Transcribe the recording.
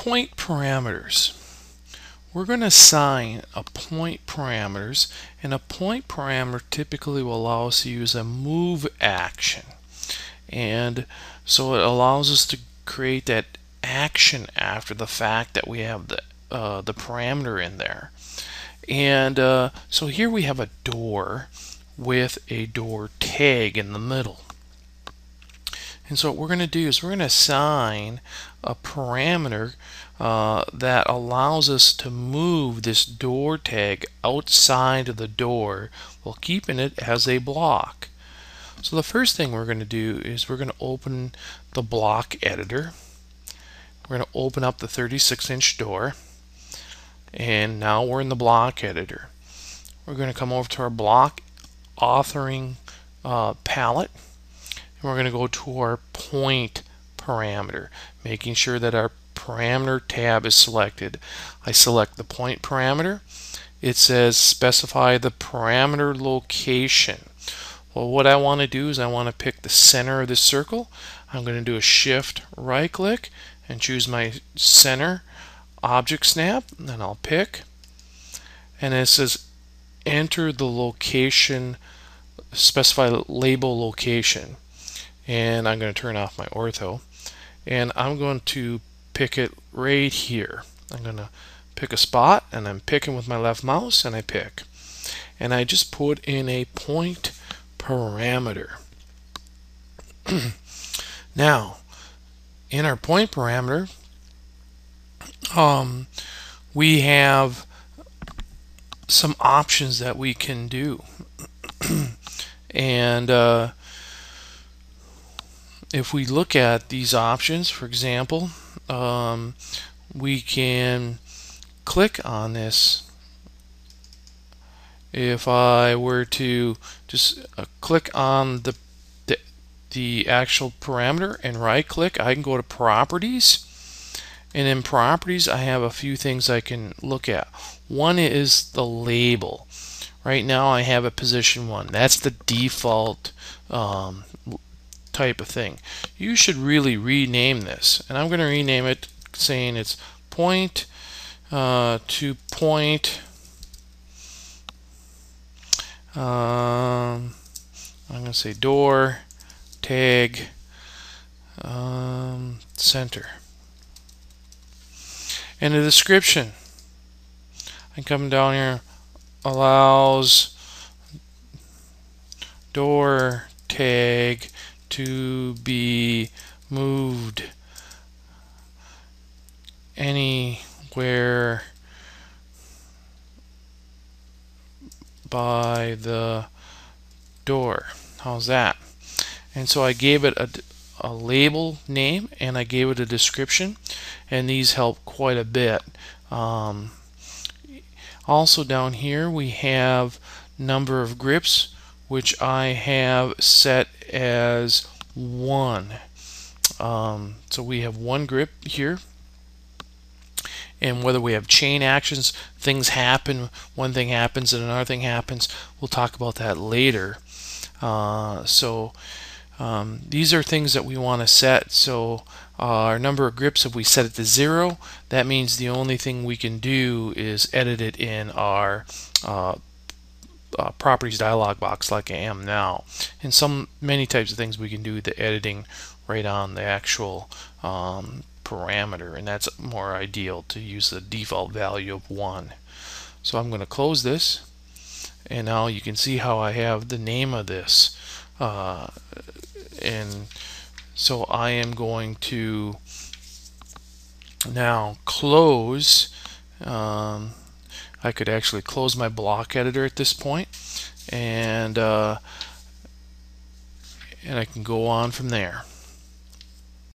point parameters. We're going to assign a point parameters and a point parameter typically will allow us to use a move action. And so it allows us to create that action after the fact that we have the uh, the parameter in there. And uh, so here we have a door with a door tag in the middle and so what we're going to do is we're going to assign a parameter uh, that allows us to move this door tag outside of the door while keeping it as a block. So the first thing we're going to do is we're going to open the block editor. We're going to open up the 36 inch door and now we're in the block editor. We're going to come over to our block authoring uh, palette and we're going to go to our point parameter, making sure that our parameter tab is selected. I select the point parameter. It says specify the parameter location. Well, what I want to do is I want to pick the center of the circle. I'm going to do a shift right click and choose my center object snap. And then I'll pick. And it says enter the location, specify label location and I'm going to turn off my ortho and I'm going to pick it right here. I'm going to pick a spot and I'm picking with my left mouse and I pick and I just put in a point parameter. now in our point parameter um, we have some options that we can do and uh, if we look at these options, for example, um, we can click on this. If I were to just uh, click on the, the, the actual parameter and right click, I can go to properties. And in properties, I have a few things I can look at. One is the label. Right now I have a position one. That's the default um, type of thing. You should really rename this. And I'm going to rename it saying it's point uh, to point um, I'm going to say door tag um, center and the description I come down here allows door tag to be moved anywhere by the door. How's that? And so I gave it a, a label name and I gave it a description and these help quite a bit. Um, also down here we have number of grips which I have set as one. Um, so we have one grip here. And whether we have chain actions, things happen, one thing happens and another thing happens, we'll talk about that later. Uh, so um, these are things that we want to set. So uh, our number of grips, if we set it to zero, that means the only thing we can do is edit it in our uh, uh, properties dialog box like I am now. And some many types of things we can do the editing right on the actual um, parameter and that's more ideal to use the default value of 1. So I'm going to close this and now you can see how I have the name of this uh, and so I am going to now close um, I could actually close my block editor at this point and uh, and I can go on from there.